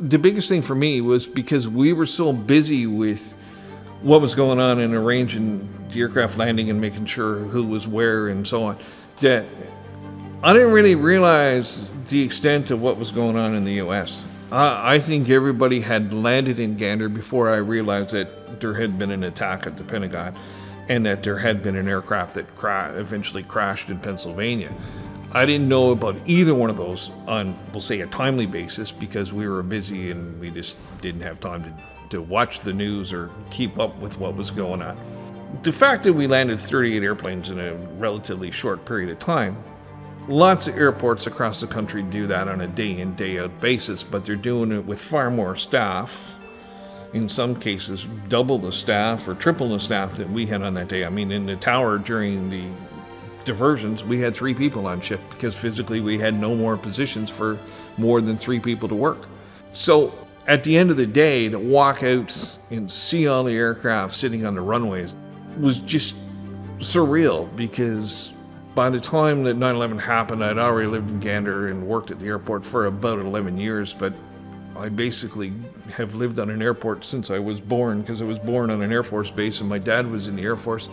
The biggest thing for me was because we were so busy with what was going on and arranging the aircraft landing and making sure who was where and so on that I didn't really realize the extent of what was going on in the US. I, I think everybody had landed in Gander before I realized that there had been an attack at the Pentagon and that there had been an aircraft that cra- eventually crashed in Pennsylvania. I didn't know about either one of those on, we'll say, a timely basis because we were busy and we just didn't have time to, to watch the news or keep up with what was going on. The fact that we landed 38 airplanes in a relatively short period of time, lots of airports across the country do that on a day in, day out basis, but they're doing it with far more staff. In some cases, double the staff or triple the staff that we had on that day. I mean, in the tower during the diversions, we had three people on shift because physically we had no more positions for more than three people to work. So at the end of the day, to walk out and see all the aircraft sitting on the runways was just surreal because by the time that 9 11 happened, I'd already lived in Gander and worked at the airport for about 11 years, but I basically have lived on an airport since I was born because I was born on an Air Force base and my dad was in the Air Force.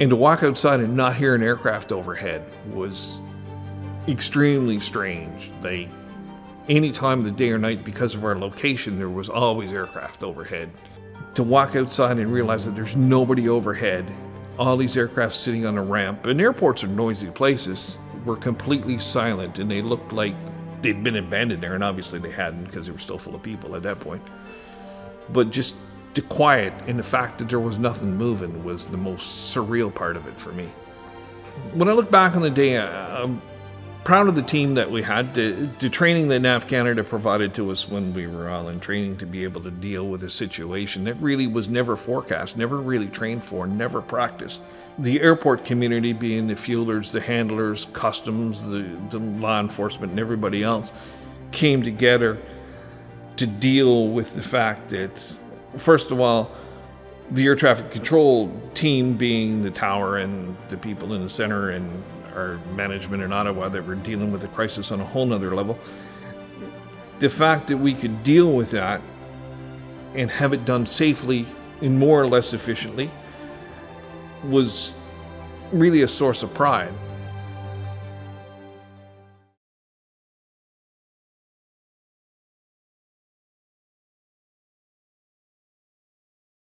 And to walk outside and not hear an aircraft overhead was extremely strange. They, any time of the day or night, because of our location, there was always aircraft overhead. To walk outside and realize that there's nobody overhead, all these aircraft sitting on a ramp, and airports are noisy places, were completely silent and they looked like they'd been abandoned there, and obviously they hadn't because they were still full of people at that point. But just the quiet and the fact that there was nothing moving was the most surreal part of it for me. When I look back on the day, I'm proud of the team that we had, the, the training that NAV Canada provided to us when we were all in training to be able to deal with a situation that really was never forecast, never really trained for, never practiced. The airport community, being the fuelers, the handlers, customs, the, the law enforcement, and everybody else, came together to deal with the fact that first of all, the air traffic control team being the tower and the people in the center and our management in Ottawa that were dealing with the crisis on a whole nother level. The fact that we could deal with that and have it done safely and more or less efficiently was really a source of pride.